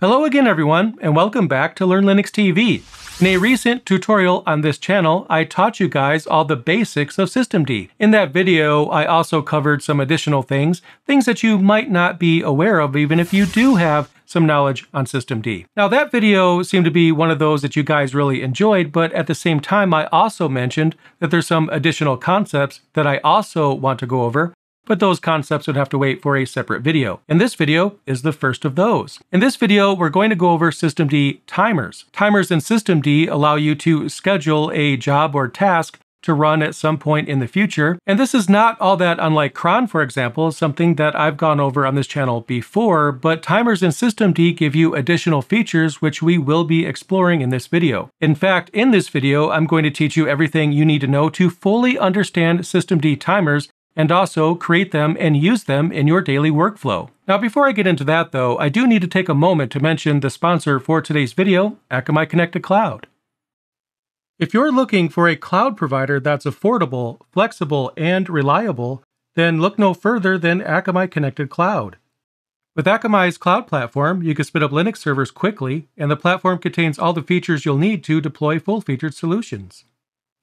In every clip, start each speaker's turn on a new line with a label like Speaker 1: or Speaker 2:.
Speaker 1: Hello again everyone, and welcome back to Learn Linux TV. In a recent tutorial on this channel, I taught you guys all the basics of systemd. In that video, I also covered some additional things, things that you might not be aware of even if you do have some knowledge on systemd. Now that video seemed to be one of those that you guys really enjoyed, but at the same time I also mentioned that there's some additional concepts that I also want to go over, but those concepts would have to wait for a separate video. And this video is the first of those. In this video, we're going to go over systemd timers. Timers in systemd allow you to schedule a job or task to run at some point in the future. And this is not all that unlike cron, for example, something that I've gone over on this channel before, but timers in systemd give you additional features which we will be exploring in this video. In fact, in this video, I'm going to teach you everything you need to know to fully understand systemd timers and also create them and use them in your daily workflow. Now before I get into that though, I do need to take a moment to mention the sponsor for today's video, Akamai Connected Cloud. If you're looking for a cloud provider that's affordable, flexible, and reliable, then look no further than Akamai Connected Cloud. With Akamai's cloud platform, you can spin up Linux servers quickly, and the platform contains all the features you'll need to deploy full-featured solutions.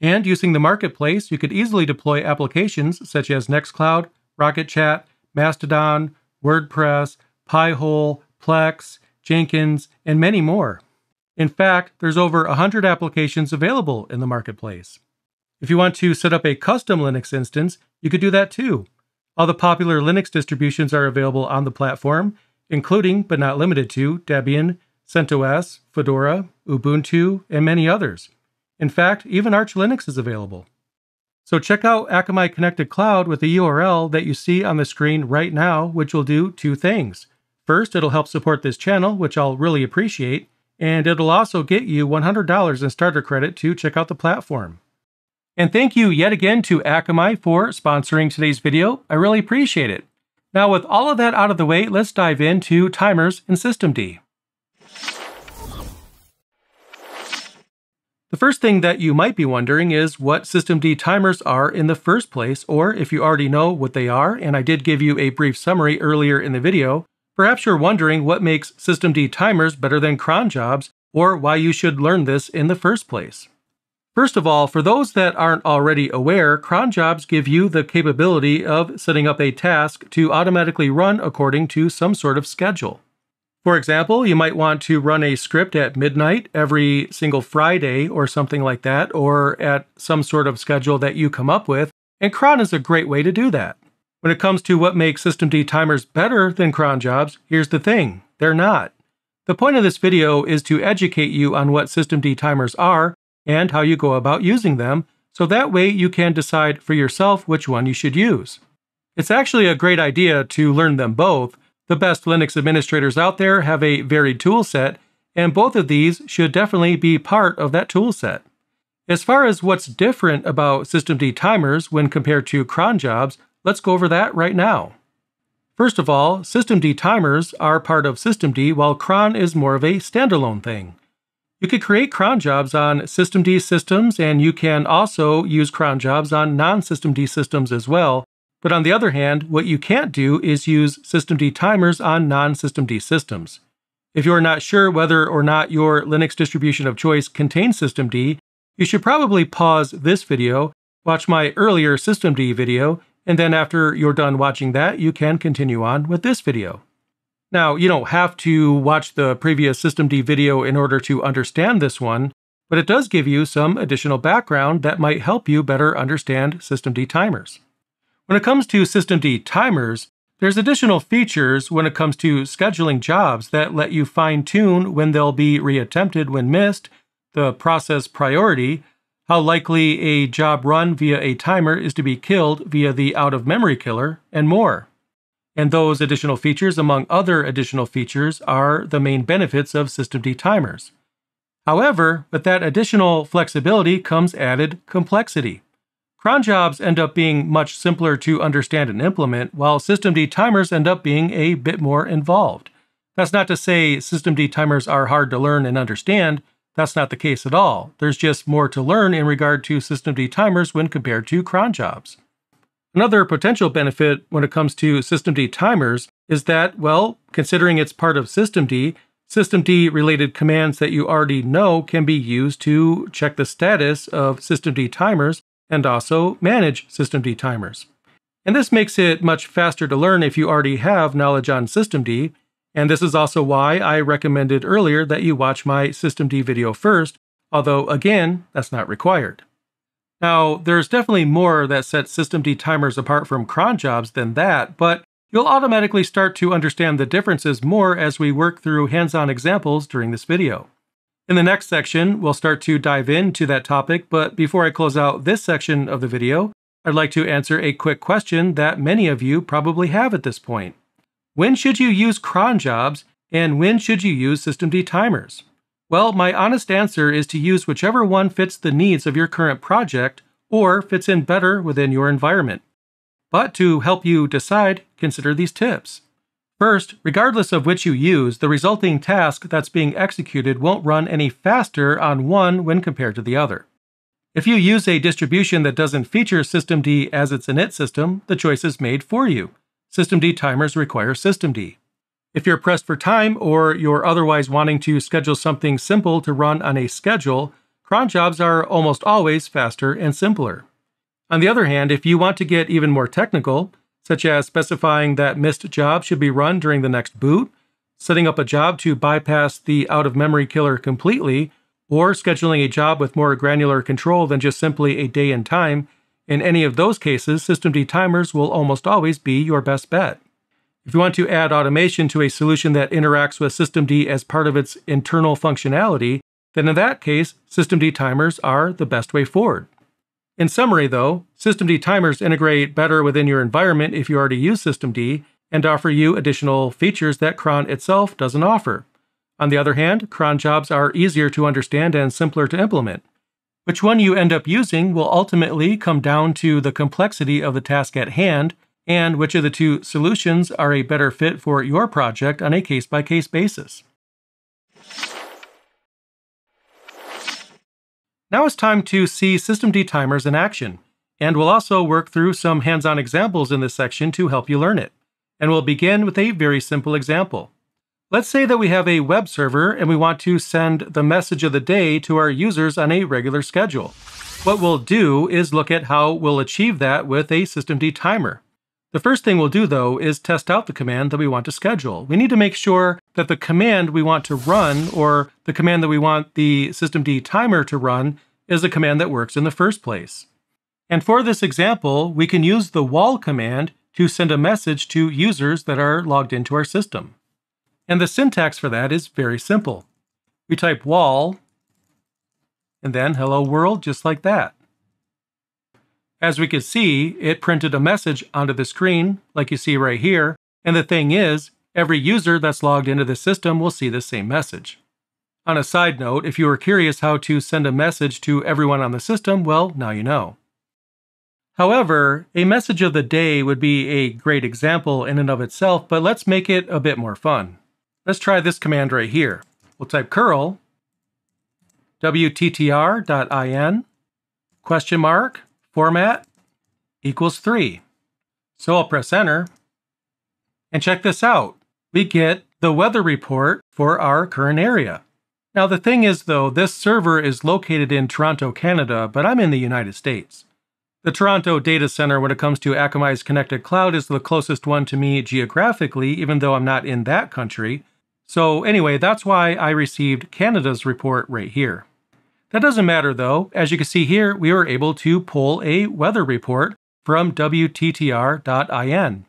Speaker 1: And using the marketplace, you could easily deploy applications such as Nextcloud, Rocket Chat, Mastodon, WordPress, Pi-hole, Plex, Jenkins, and many more. In fact, there's over 100 applications available in the marketplace. If you want to set up a custom Linux instance, you could do that too. All the popular Linux distributions are available on the platform, including but not limited to Debian, CentOS, Fedora, Ubuntu, and many others. In fact, even Arch Linux is available. So check out Akamai Connected Cloud with the URL that you see on the screen right now, which will do two things. First, it'll help support this channel, which I'll really appreciate, and it'll also get you $100 in starter credit to check out the platform. And thank you yet again to Akamai for sponsoring today's video. I really appreciate it. Now with all of that out of the way, let's dive into timers in systemd. The first thing that you might be wondering is what systemd timers are in the first place, or if you already know what they are, and I did give you a brief summary earlier in the video, perhaps you're wondering what makes systemd timers better than cron jobs, or why you should learn this in the first place. First of all, for those that aren't already aware, cron jobs give you the capability of setting up a task to automatically run according to some sort of schedule. For example, you might want to run a script at midnight every single Friday or something like that, or at some sort of schedule that you come up with, and cron is a great way to do that. When it comes to what makes systemd timers better than cron jobs, here's the thing, they're not. The point of this video is to educate you on what systemd timers are and how you go about using them, so that way you can decide for yourself which one you should use. It's actually a great idea to learn them both, the best Linux administrators out there have a varied toolset, and both of these should definitely be part of that toolset. As far as what's different about systemd timers when compared to cron jobs, let's go over that right now. First of all, systemd timers are part of systemd while cron is more of a standalone thing. You could create cron jobs on systemd systems and you can also use cron jobs on non-systemd systems as well, but on the other hand, what you can't do is use systemd timers on non-systemd systems. If you are not sure whether or not your Linux distribution of choice contains systemd, you should probably pause this video, watch my earlier systemd video, and then after you're done watching that, you can continue on with this video. Now, you don't have to watch the previous systemd video in order to understand this one, but it does give you some additional background that might help you better understand systemd timers. When it comes to systemd timers, there's additional features when it comes to scheduling jobs that let you fine tune when they'll be reattempted when missed, the process priority, how likely a job run via a timer is to be killed via the out of memory killer, and more. And those additional features, among other additional features, are the main benefits of systemd timers. However, with that additional flexibility comes added complexity. Cron jobs end up being much simpler to understand and implement, while systemd timers end up being a bit more involved. That's not to say systemd timers are hard to learn and understand, that's not the case at all. There's just more to learn in regard to systemd timers when compared to cron jobs. Another potential benefit when it comes to systemd timers is that, well, considering it's part of systemd, systemd related commands that you already know can be used to check the status of systemd timers and also manage systemd timers. And this makes it much faster to learn if you already have knowledge on systemd, and this is also why I recommended earlier that you watch my systemd video first, although again, that's not required. Now, there's definitely more that sets systemd timers apart from cron jobs than that, but you'll automatically start to understand the differences more as we work through hands-on examples during this video. In the next section, we'll start to dive into that topic, but before I close out this section of the video, I'd like to answer a quick question that many of you probably have at this point. When should you use cron jobs, and when should you use systemd timers? Well, my honest answer is to use whichever one fits the needs of your current project or fits in better within your environment. But to help you decide, consider these tips. First, regardless of which you use, the resulting task that's being executed won't run any faster on one when compared to the other. If you use a distribution that doesn't feature systemd as its init system, the choice is made for you. Systemd timers require systemd. If you're pressed for time or you're otherwise wanting to schedule something simple to run on a schedule, cron jobs are almost always faster and simpler. On the other hand, if you want to get even more technical, such as specifying that missed job should be run during the next boot, setting up a job to bypass the out of memory killer completely, or scheduling a job with more granular control than just simply a day and time. In any of those cases, systemd timers will almost always be your best bet. If you want to add automation to a solution that interacts with systemd as part of its internal functionality, then in that case, systemd timers are the best way forward. In summary, though, systemd timers integrate better within your environment if you already use systemd and offer you additional features that cron itself doesn't offer. On the other hand, cron jobs are easier to understand and simpler to implement. Which one you end up using will ultimately come down to the complexity of the task at hand and which of the two solutions are a better fit for your project on a case by case basis. Now it's time to see systemd timers in action, and we'll also work through some hands-on examples in this section to help you learn it. And we'll begin with a very simple example. Let's say that we have a web server and we want to send the message of the day to our users on a regular schedule. What we'll do is look at how we'll achieve that with a systemd timer. The first thing we'll do though is test out the command that we want to schedule. We need to make sure that the command we want to run or the command that we want the systemd timer to run is a command that works in the first place. And for this example, we can use the wall command to send a message to users that are logged into our system. And the syntax for that is very simple. We type wall and then hello world just like that. As we could see, it printed a message onto the screen, like you see right here, and the thing is, every user that's logged into the system will see the same message. On a side note, if you were curious how to send a message to everyone on the system, well, now you know. However, a message of the day would be a great example in and of itself, but let's make it a bit more fun. Let's try this command right here. We'll type curl wttr.in question mark format equals 3. So I'll press enter. And check this out. We get the weather report for our current area. Now the thing is though, this server is located in Toronto, Canada, but I'm in the United States. The Toronto data center when it comes to Akamai's connected cloud is the closest one to me geographically, even though I'm not in that country. So anyway, that's why I received Canada's report right here. That doesn't matter though. As you can see here, we were able to pull a weather report from WTTR.in.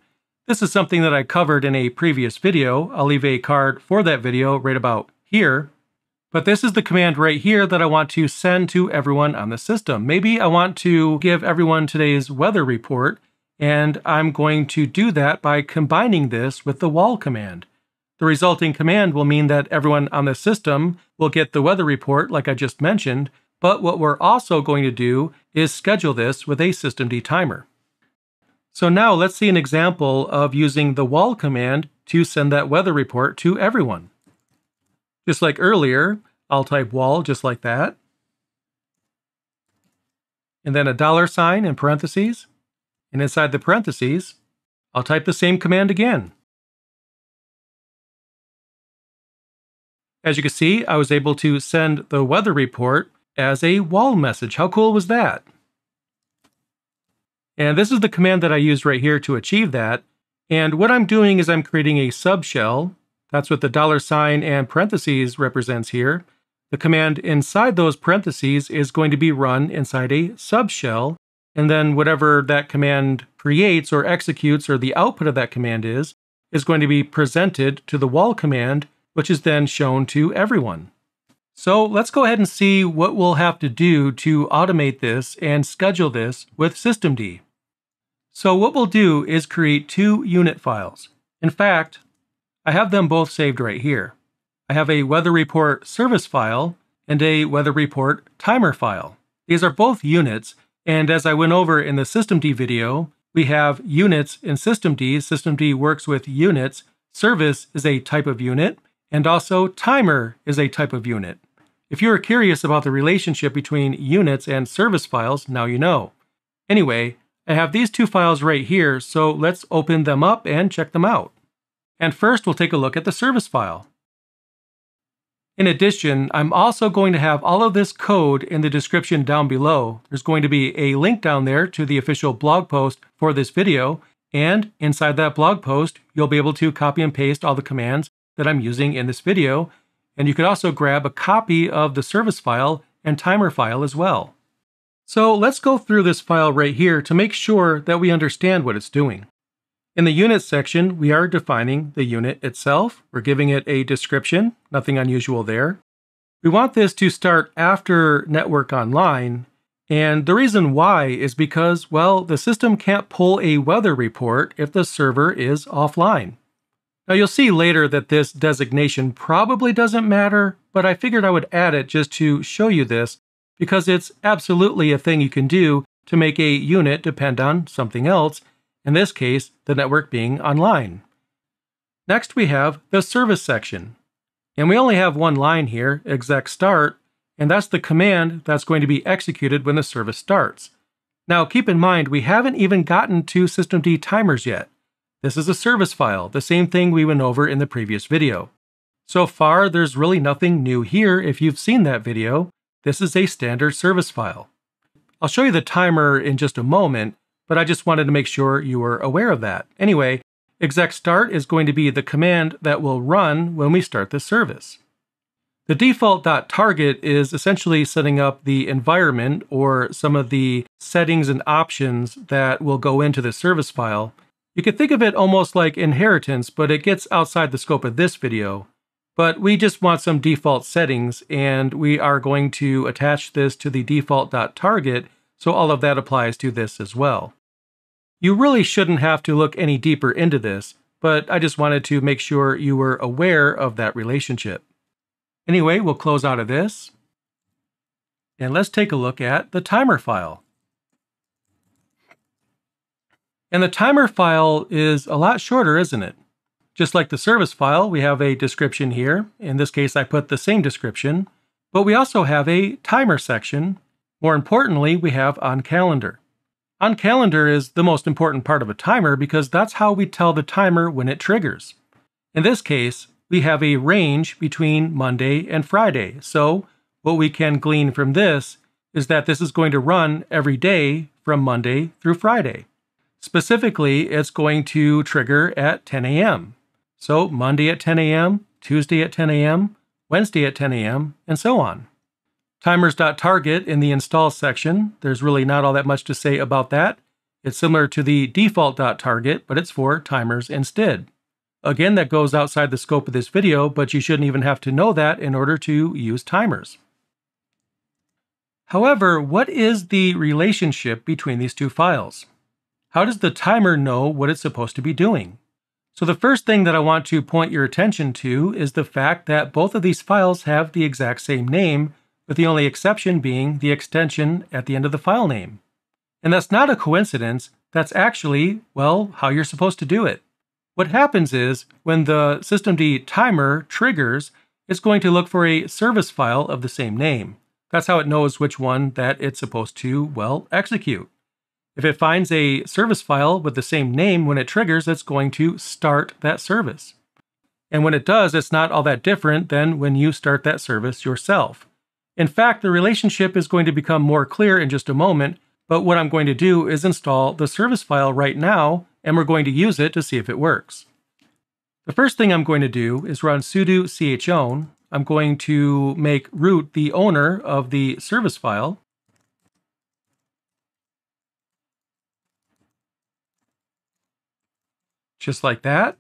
Speaker 1: This is something that I covered in a previous video. I'll leave a card for that video right about here. But this is the command right here that I want to send to everyone on the system. Maybe I want to give everyone today's weather report, and I'm going to do that by combining this with the wall command. The resulting command will mean that everyone on the system will get the weather report like I just mentioned, but what we're also going to do is schedule this with a systemd timer. So now let's see an example of using the wall command to send that weather report to everyone. Just like earlier, I'll type wall just like that. And then a dollar sign in parentheses. And inside the parentheses, I'll type the same command again. As you can see, I was able to send the weather report as a wall message. How cool was that? And this is the command that I used right here to achieve that. And what I'm doing is I'm creating a subshell. That's what the dollar sign and parentheses represents here. The command inside those parentheses is going to be run inside a subshell. And then whatever that command creates or executes or the output of that command is, is going to be presented to the wall command, which is then shown to everyone. So let's go ahead and see what we'll have to do to automate this and schedule this with systemd. So what we'll do is create two unit files. In fact, I have them both saved right here. I have a weather report service file and a weather report timer file. These are both units, and as I went over in the systemd video, we have units in systemd. Systemd works with units. Service is a type of unit, and also timer is a type of unit. If you are curious about the relationship between units and service files, now you know. Anyway, I have these two files right here, so let's open them up and check them out. And first, we'll take a look at the service file. In addition, I'm also going to have all of this code in the description down below. There's going to be a link down there to the official blog post for this video, and inside that blog post, you'll be able to copy and paste all the commands that I'm using in this video, and you could also grab a copy of the service file and timer file as well. So let's go through this file right here to make sure that we understand what it's doing. In the unit section, we are defining the unit itself. We're giving it a description, nothing unusual there. We want this to start after Network Online, and the reason why is because, well, the system can't pull a weather report if the server is offline. Now you'll see later that this designation probably doesn't matter, but I figured I would add it just to show you this because it's absolutely a thing you can do to make a unit depend on something else, in this case, the network being online. Next, we have the service section. And we only have one line here, exec start, and that's the command that's going to be executed when the service starts. Now, keep in mind, we haven't even gotten to systemd timers yet. This is a service file, the same thing we went over in the previous video. So far, there's really nothing new here if you've seen that video, this is a standard service file. I'll show you the timer in just a moment, but I just wanted to make sure you were aware of that. Anyway, exec start is going to be the command that will run when we start the service. The default.target is essentially setting up the environment or some of the settings and options that will go into the service file. You could think of it almost like inheritance, but it gets outside the scope of this video. But we just want some default settings, and we are going to attach this to the default.target, so all of that applies to this as well. You really shouldn't have to look any deeper into this, but I just wanted to make sure you were aware of that relationship. Anyway, we'll close out of this. And let's take a look at the timer file. And the timer file is a lot shorter, isn't it? Just like the service file, we have a description here. In this case, I put the same description, but we also have a timer section. More importantly, we have on calendar. On calendar is the most important part of a timer because that's how we tell the timer when it triggers. In this case, we have a range between Monday and Friday. So what we can glean from this is that this is going to run every day from Monday through Friday. Specifically, it's going to trigger at 10 a.m. So Monday at 10 a.m., Tuesday at 10 a.m., Wednesday at 10 a.m., and so on. Timers.target in the install section, there's really not all that much to say about that. It's similar to the default.target, but it's for timers instead. Again, that goes outside the scope of this video, but you shouldn't even have to know that in order to use timers. However, what is the relationship between these two files? How does the timer know what it's supposed to be doing? So the first thing that I want to point your attention to is the fact that both of these files have the exact same name, with the only exception being the extension at the end of the file name. And that's not a coincidence, that's actually, well, how you're supposed to do it. What happens is, when the systemd timer triggers, it's going to look for a service file of the same name. That's how it knows which one that it's supposed to, well, execute. If it finds a service file with the same name when it triggers, it's going to start that service. And when it does, it's not all that different than when you start that service yourself. In fact, the relationship is going to become more clear in just a moment, but what I'm going to do is install the service file right now, and we're going to use it to see if it works. The first thing I'm going to do is run sudo chown. I'm going to make root the owner of the service file. Just like that.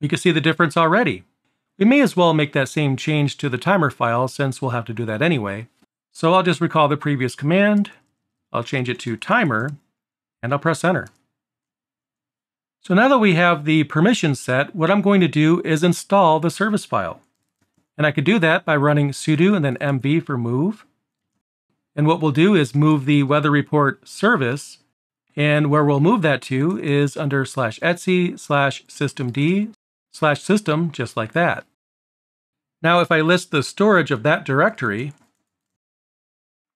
Speaker 1: You can see the difference already. We may as well make that same change to the timer file since we'll have to do that anyway. So I'll just recall the previous command, I'll change it to timer, and I'll press enter. So now that we have the permissions set, what I'm going to do is install the service file. And I could do that by running sudo and then mv for move. And what we'll do is move the weather report service, and where we'll move that to is under slash etc slash systemd slash system just like that. Now if I list the storage of that directory,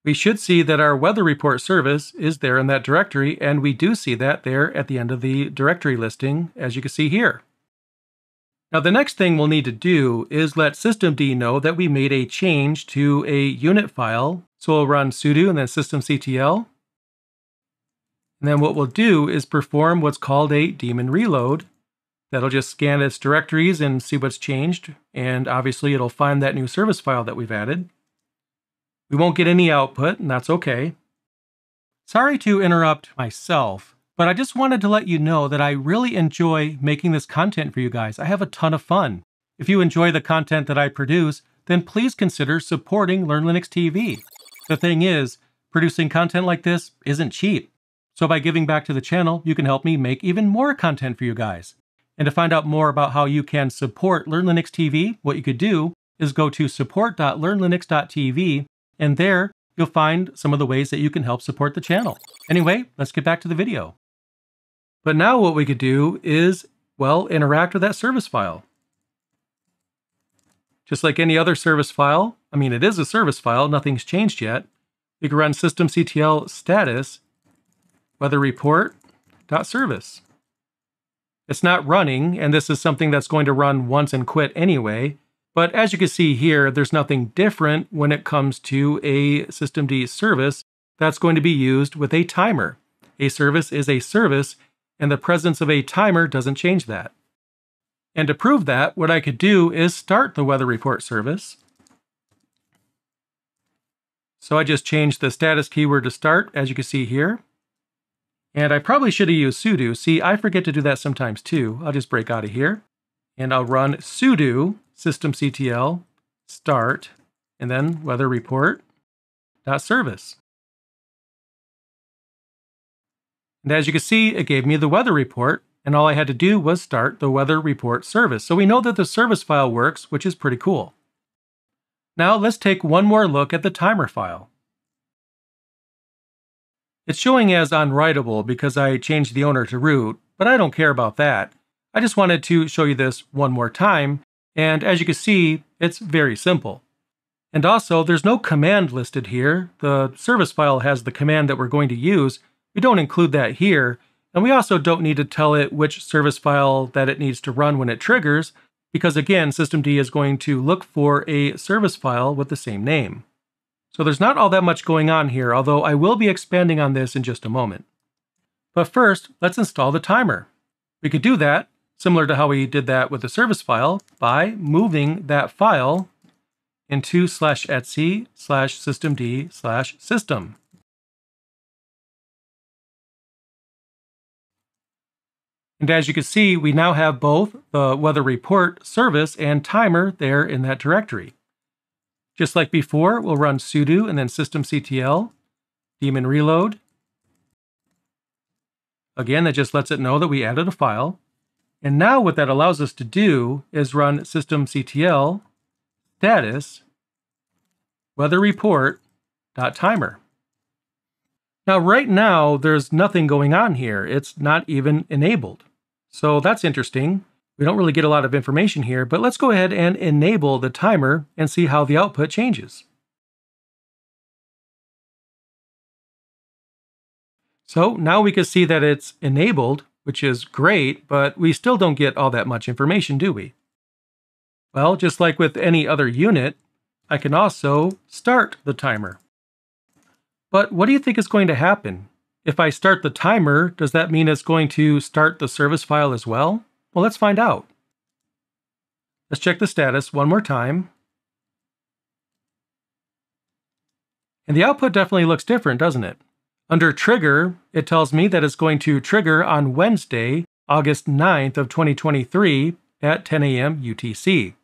Speaker 1: we should see that our weather report service is there in that directory, and we do see that there at the end of the directory listing, as you can see here. Now the next thing we'll need to do is let systemd know that we made a change to a unit file. So we'll run sudo and then systemctl. And then what we'll do is perform what's called a daemon reload, That'll just scan its directories and see what's changed, and obviously it'll find that new service file that we've added. We won't get any output, and that's okay. Sorry to interrupt myself, but I just wanted to let you know that I really enjoy making this content for you guys. I have a ton of fun. If you enjoy the content that I produce, then please consider supporting Learn Linux TV. The thing is, producing content like this isn't cheap. So by giving back to the channel, you can help me make even more content for you guys. And to find out more about how you can support Learn Linux TV, what you could do is go to support.learnlinux.tv, and there you'll find some of the ways that you can help support the channel. Anyway, let's get back to the video. But now what we could do is, well, interact with that service file. Just like any other service file, I mean, it is a service file, nothing's changed yet. We can run systemctl status weather report dot service. It's not running, and this is something that's going to run once and quit anyway. But as you can see here, there's nothing different when it comes to a systemd service that's going to be used with a timer. A service is a service, and the presence of a timer doesn't change that. And to prove that, what I could do is start the weather report service. So I just changed the status keyword to start, as you can see here. And I probably should have used sudo. See, I forget to do that sometimes too. I'll just break out of here. And I'll run sudo systemctl start and then weather report dot service. And as you can see, it gave me the weather report, and all I had to do was start the weather report service. So we know that the service file works, which is pretty cool. Now let's take one more look at the timer file. It's showing as unwritable because I changed the owner to root, but I don't care about that. I just wanted to show you this one more time, and as you can see, it's very simple. And also, there's no command listed here. The service file has the command that we're going to use. We don't include that here, and we also don't need to tell it which service file that it needs to run when it triggers, because again, systemd is going to look for a service file with the same name. So there's not all that much going on here, although I will be expanding on this in just a moment. But first, let's install the timer. We could do that, similar to how we did that with the service file, by moving that file into slash etc slash systemd slash system. And as you can see, we now have both the weather report service and timer there in that directory. Just like before, we'll run sudo and then systemctl, daemon reload. Again, that just lets it know that we added a file. And now what that allows us to do is run systemctl status weather report dot timer. Now, right now, there's nothing going on here. It's not even enabled. So that's interesting. We don't really get a lot of information here, but let's go ahead and enable the timer and see how the output changes. So now we can see that it's enabled, which is great, but we still don't get all that much information, do we? Well, just like with any other unit, I can also start the timer. But what do you think is going to happen? If I start the timer, does that mean it's going to start the service file as well? Well, let's find out. Let's check the status one more time. And the output definitely looks different, doesn't it? Under trigger, it tells me that it's going to trigger on Wednesday, August 9th of 2023 at 10 a.m. UTC.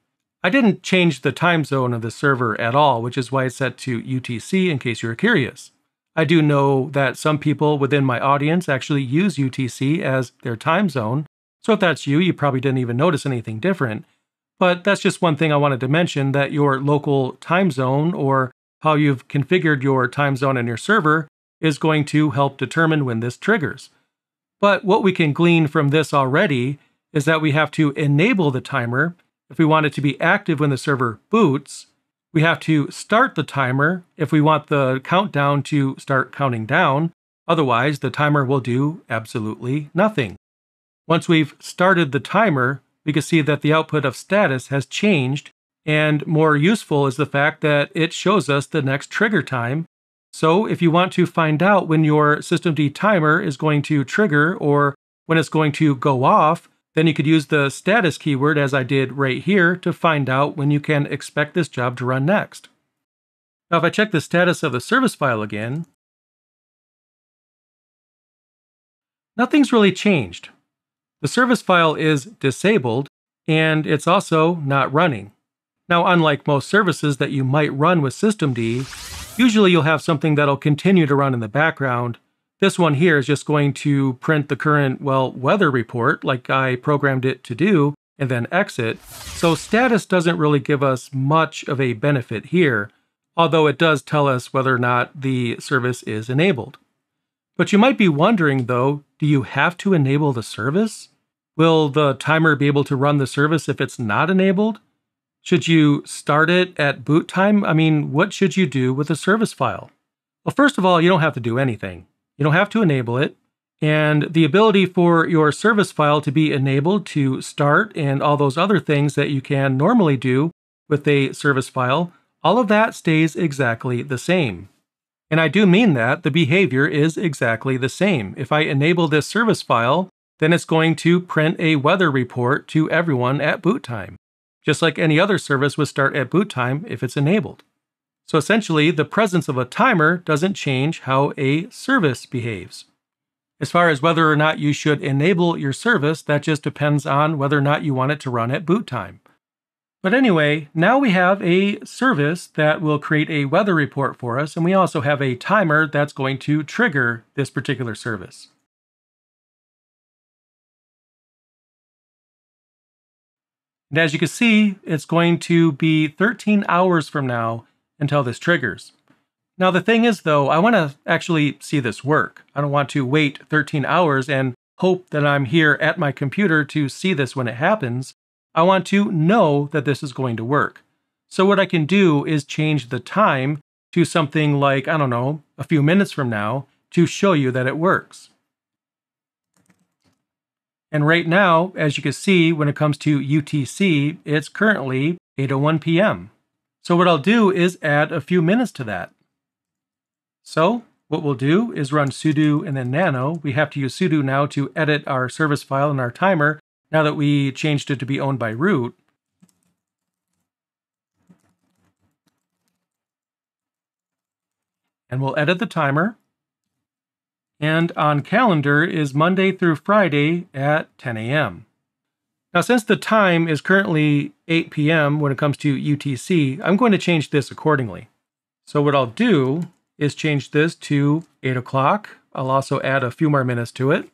Speaker 1: I didn't change the time zone of the server at all, which is why it's set to UTC in case you're curious. I do know that some people within my audience actually use UTC as their time zone, so if that's you, you probably didn't even notice anything different. But that's just one thing I wanted to mention that your local time zone or how you've configured your time zone in your server is going to help determine when this triggers. But what we can glean from this already is that we have to enable the timer if we want it to be active when the server boots. We have to start the timer if we want the countdown to start counting down. Otherwise, the timer will do absolutely nothing. Once we've started the timer, we can see that the output of status has changed, and more useful is the fact that it shows us the next trigger time so if you want to find out when your systemd timer is going to trigger or when it's going to go off, then you could use the status keyword as I did right here to find out when you can expect this job to run next. Now if I check the status of the service file again, nothing's really changed. The service file is disabled and it's also not running. Now unlike most services that you might run with systemd, Usually you'll have something that'll continue to run in the background. This one here is just going to print the current, well, weather report like I programmed it to do and then exit. So status doesn't really give us much of a benefit here, although it does tell us whether or not the service is enabled. But you might be wondering though, do you have to enable the service? Will the timer be able to run the service if it's not enabled? Should you start it at boot time? I mean, what should you do with a service file? Well, first of all, you don't have to do anything. You don't have to enable it. And the ability for your service file to be enabled to start and all those other things that you can normally do with a service file, all of that stays exactly the same. And I do mean that the behavior is exactly the same. If I enable this service file, then it's going to print a weather report to everyone at boot time just like any other service would start at boot time if it's enabled. So essentially, the presence of a timer doesn't change how a service behaves. As far as whether or not you should enable your service, that just depends on whether or not you want it to run at boot time. But anyway, now we have a service that will create a weather report for us, and we also have a timer that's going to trigger this particular service. And as you can see, it's going to be 13 hours from now until this triggers. Now the thing is though, I want to actually see this work. I don't want to wait 13 hours and hope that I'm here at my computer to see this when it happens. I want to know that this is going to work. So what I can do is change the time to something like, I don't know, a few minutes from now to show you that it works. And right now, as you can see, when it comes to UTC, it's currently 8.01 p.m. So what I'll do is add a few minutes to that. So what we'll do is run sudo and then nano. We have to use sudo now to edit our service file and our timer now that we changed it to be owned by root. And we'll edit the timer and on calendar is Monday through Friday at 10 a.m. Now, since the time is currently 8 p.m. when it comes to UTC, I'm going to change this accordingly. So what I'll do is change this to 8 o'clock. I'll also add a few more minutes to it.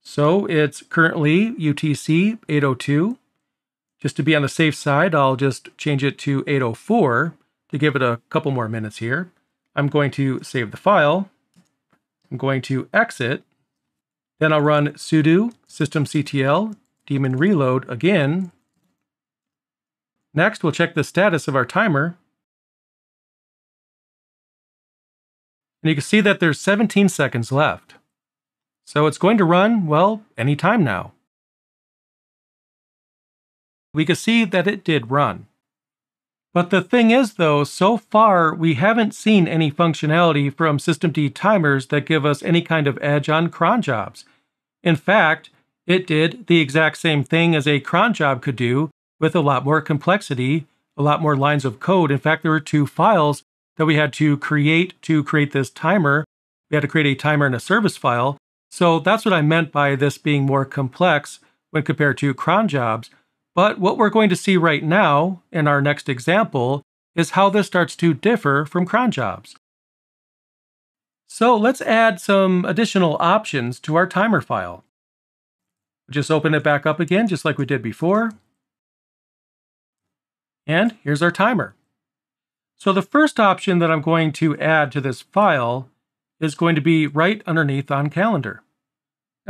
Speaker 1: So it's currently UTC 802. Just to be on the safe side, I'll just change it to 804 to give it a couple more minutes here. I'm going to save the file I'm going to exit. Then I'll run sudo systemctl daemon reload again. Next, we'll check the status of our timer. And you can see that there's 17 seconds left. So it's going to run, well, any time now. We can see that it did run. But the thing is, though, so far we haven't seen any functionality from systemd timers that give us any kind of edge on cron jobs. In fact, it did the exact same thing as a cron job could do with a lot more complexity, a lot more lines of code. In fact, there were two files that we had to create to create this timer. We had to create a timer and a service file. So that's what I meant by this being more complex when compared to cron jobs. But what we're going to see right now in our next example is how this starts to differ from cron jobs. So let's add some additional options to our timer file. Just open it back up again, just like we did before. And here's our timer. So the first option that I'm going to add to this file is going to be right underneath on calendar.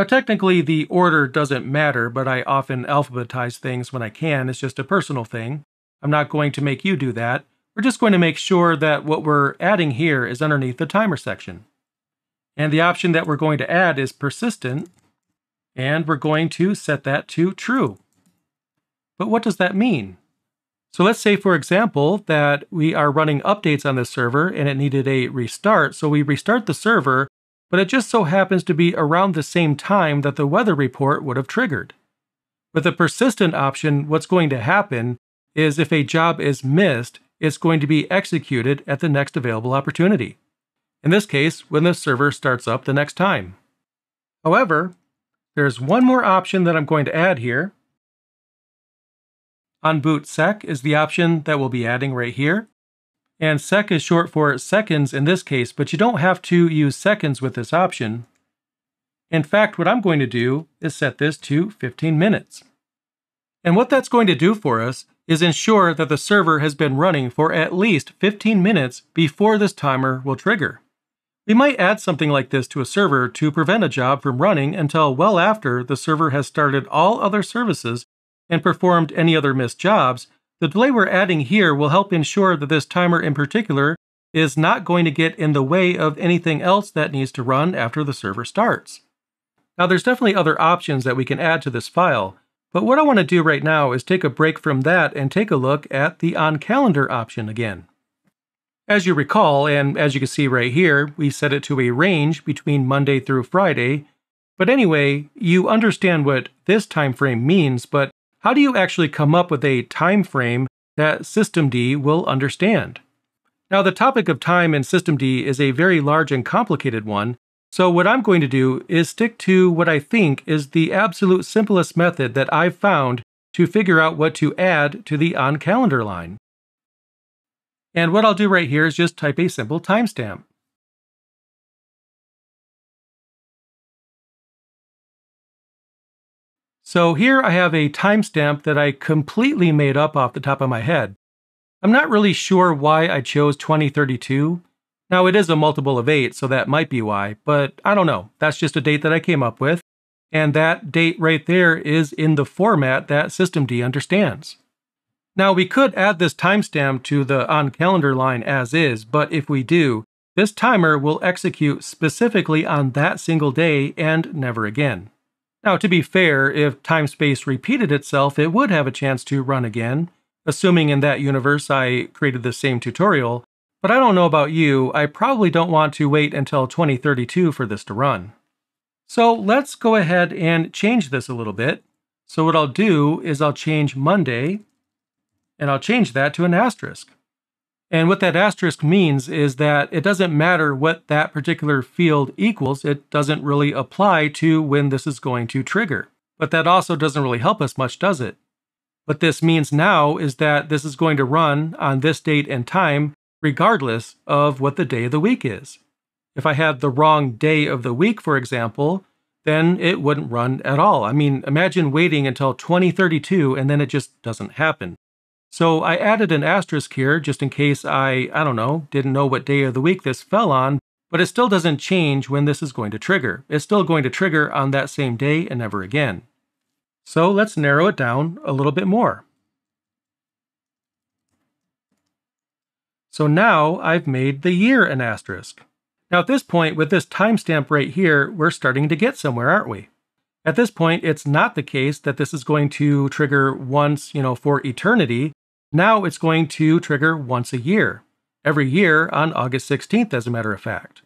Speaker 1: Now, technically, the order doesn't matter, but I often alphabetize things when I can. It's just a personal thing. I'm not going to make you do that. We're just going to make sure that what we're adding here is underneath the timer section. And the option that we're going to add is persistent, and we're going to set that to true. But what does that mean? So let's say, for example, that we are running updates on this server and it needed a restart. So we restart the server, but it just so happens to be around the same time that the weather report would have triggered. With the persistent option, what's going to happen is if a job is missed, it's going to be executed at the next available opportunity. In this case, when the server starts up the next time. However, there's one more option that I'm going to add here. On boot sec is the option that we'll be adding right here. And sec is short for seconds in this case, but you don't have to use seconds with this option. In fact, what I'm going to do is set this to 15 minutes. And what that's going to do for us is ensure that the server has been running for at least 15 minutes before this timer will trigger. We might add something like this to a server to prevent a job from running until well after the server has started all other services and performed any other missed jobs the delay we're adding here will help ensure that this timer in particular is not going to get in the way of anything else that needs to run after the server starts. Now there's definitely other options that we can add to this file, but what I want to do right now is take a break from that and take a look at the on calendar option again. As you recall, and as you can see right here, we set it to a range between Monday through Friday. But anyway, you understand what this time frame means, but how do you actually come up with a time frame that systemd will understand? Now, the topic of time in systemd is a very large and complicated one, so what I'm going to do is stick to what I think is the absolute simplest method that I've found to figure out what to add to the on calendar line. And what I'll do right here is just type a simple timestamp. So here I have a timestamp that I completely made up off the top of my head. I'm not really sure why I chose 2032. Now it is a multiple of 8, so that might be why, but I don't know. That's just a date that I came up with, and that date right there is in the format that systemd understands. Now we could add this timestamp to the on calendar line as is, but if we do, this timer will execute specifically on that single day and never again. Now, to be fair, if time space repeated itself, it would have a chance to run again, assuming in that universe I created the same tutorial, but I don't know about you, I probably don't want to wait until 2032 for this to run. So let's go ahead and change this a little bit. So what I'll do is I'll change Monday, and I'll change that to an asterisk. And what that asterisk means is that it doesn't matter what that particular field equals, it doesn't really apply to when this is going to trigger. But that also doesn't really help us much, does it? What this means now is that this is going to run on this date and time regardless of what the day of the week is. If I had the wrong day of the week, for example, then it wouldn't run at all. I mean, imagine waiting until 2032 and then it just doesn't happen. So I added an asterisk here just in case I, I don't know, didn't know what day of the week this fell on, but it still doesn't change when this is going to trigger. It's still going to trigger on that same day and never again. So let's narrow it down a little bit more. So now I've made the year an asterisk. Now at this point, with this timestamp right here, we're starting to get somewhere, aren't we? At this point, it's not the case that this is going to trigger once, you know, for eternity. Now it's going to trigger once a year, every year on August 16th, as a matter of fact.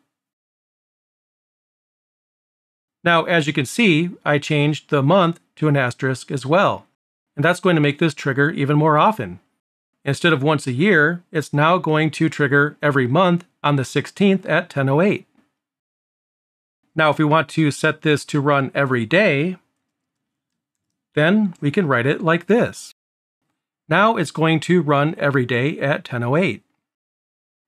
Speaker 1: Now, as you can see, I changed the month to an asterisk as well, and that's going to make this trigger even more often. Instead of once a year, it's now going to trigger every month on the 16th at 10.08. Now, if we want to set this to run every day, then we can write it like this. Now it's going to run every day at 10.08.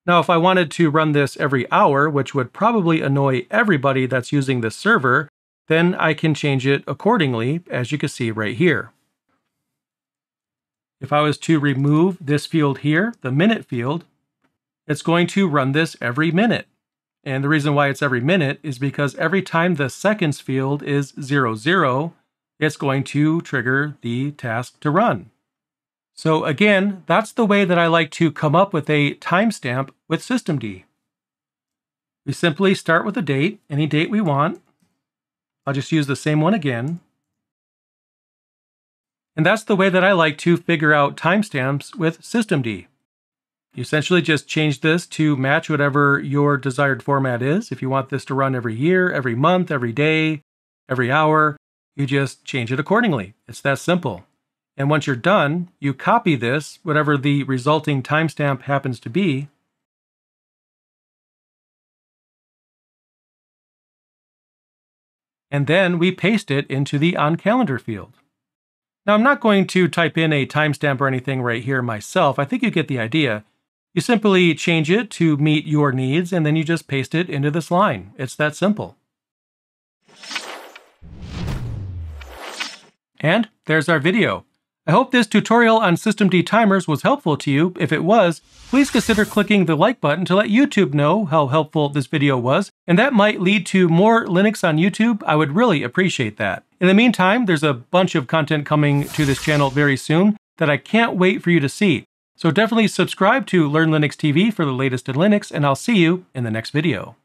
Speaker 1: Now, if I wanted to run this every hour, which would probably annoy everybody that's using this server, then I can change it accordingly, as you can see right here. If I was to remove this field here, the minute field, it's going to run this every minute. And the reason why it's every minute is because every time the seconds field is 00, it's going to trigger the task to run. So again, that's the way that I like to come up with a timestamp with systemd. We simply start with a date, any date we want. I'll just use the same one again. And that's the way that I like to figure out timestamps with systemd. You essentially just change this to match whatever your desired format is. If you want this to run every year, every month, every day, every hour, you just change it accordingly. It's that simple. And once you're done, you copy this, whatever the resulting timestamp happens to be, and then we paste it into the on calendar field. Now, I'm not going to type in a timestamp or anything right here myself. I think you get the idea. You simply change it to meet your needs, and then you just paste it into this line. It's that simple. And there's our video. I hope this tutorial on systemd timers was helpful to you. If it was, please consider clicking the like button to let YouTube know how helpful this video was, and that might lead to more Linux on YouTube. I would really appreciate that. In the meantime, there's a bunch of content coming to this channel very soon that I can't wait for you to see. So definitely subscribe to Learn Linux TV for the latest in Linux, and I'll see you in the next video.